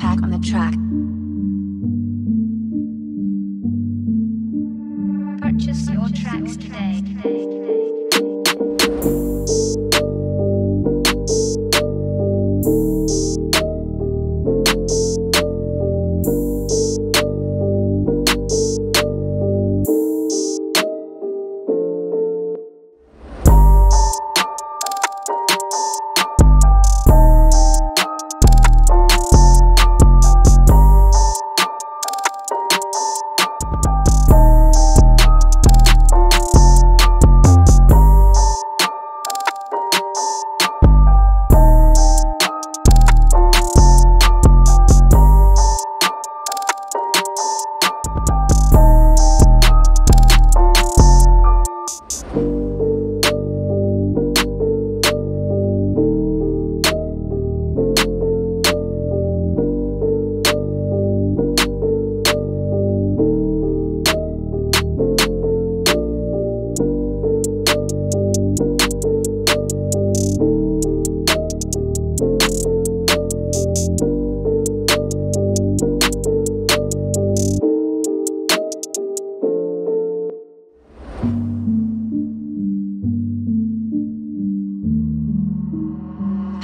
Pack on the track. Purchase your tracks today.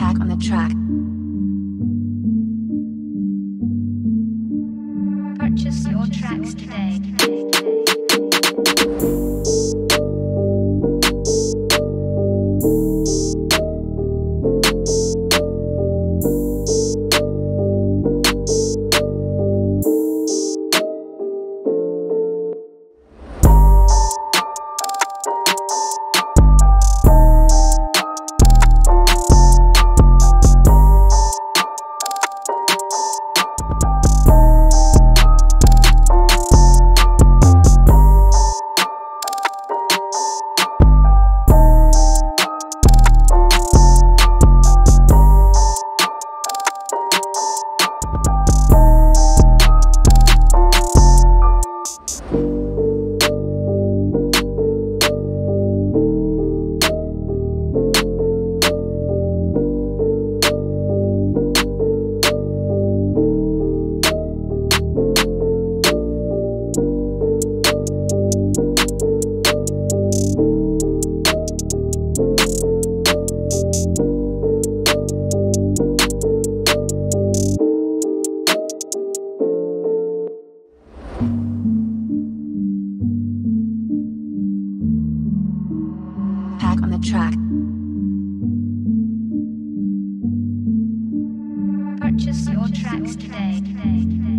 Pack on the track. Purchase your tracks today. Pack on the track. Purchase your tracks today.